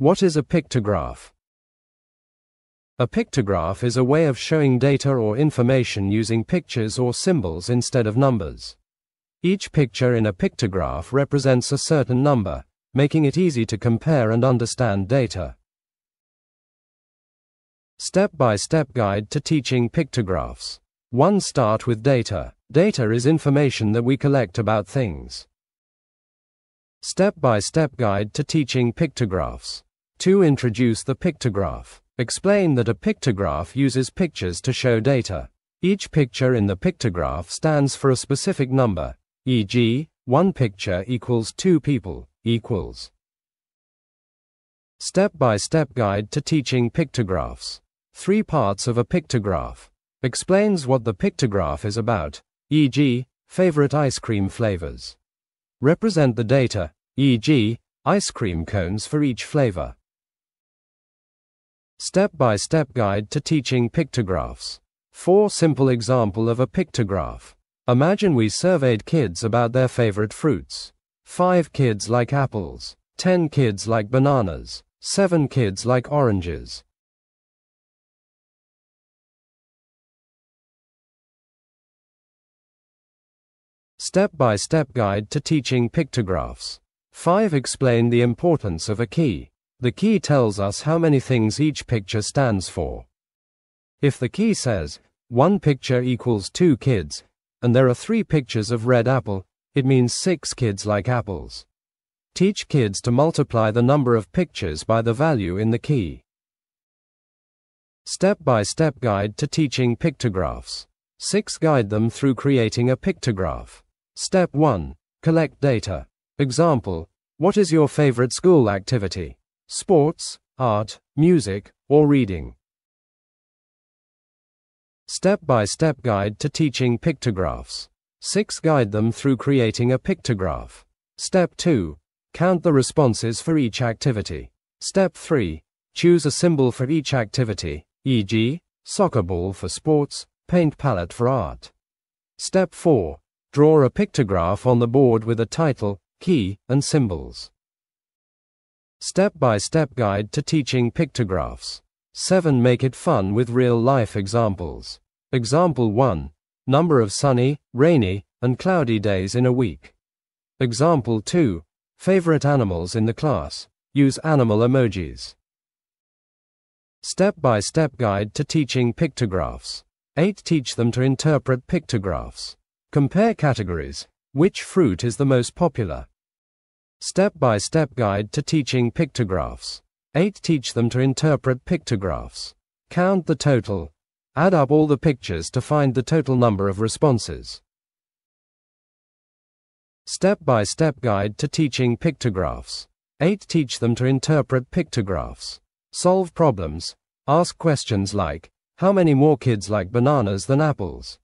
What is a pictograph? A pictograph is a way of showing data or information using pictures or symbols instead of numbers. Each picture in a pictograph represents a certain number, making it easy to compare and understand data. Step by step guide to teaching pictographs. 1. Start with data. Data is information that we collect about things. Step by step guide to teaching pictographs. 2. Introduce the pictograph. Explain that a pictograph uses pictures to show data. Each picture in the pictograph stands for a specific number, e.g., one picture equals two people, equals. Step-by-step guide to teaching pictographs. Three parts of a pictograph. Explains what the pictograph is about, e.g., favorite ice cream flavors. Represent the data, e.g., ice cream cones for each flavor. Step-by-step guide to teaching pictographs. 4 simple example of a pictograph. Imagine we surveyed kids about their favorite fruits. 5 kids like apples, 10 kids like bananas, 7 kids like oranges. Step-by-step guide to teaching pictographs. 5 explain the importance of a key. The key tells us how many things each picture stands for. If the key says, one picture equals two kids, and there are three pictures of red apple, it means six kids like apples. Teach kids to multiply the number of pictures by the value in the key. Step by step guide to teaching pictographs. 6. Guide them through creating a pictograph. Step 1. Collect data. Example What is your favorite school activity? Sports, art, music, or reading. Step by step guide to teaching pictographs. 6. Guide them through creating a pictograph. Step 2. Count the responses for each activity. Step 3. Choose a symbol for each activity, e.g., soccer ball for sports, paint palette for art. Step 4. Draw a pictograph on the board with a title, key, and symbols. Step-by-step guide to teaching pictographs. 7. Make it fun with real-life examples. Example 1. Number of sunny, rainy, and cloudy days in a week. Example 2. Favorite animals in the class. Use animal emojis. Step-by-step guide to teaching pictographs. 8. Teach them to interpret pictographs. Compare categories. Which fruit is the most popular? Step-by-step guide to teaching pictographs. 8. Teach them to interpret pictographs. Count the total. Add up all the pictures to find the total number of responses. Step-by-step guide to teaching pictographs. 8. Teach them to interpret pictographs. Solve problems. Ask questions like, how many more kids like bananas than apples?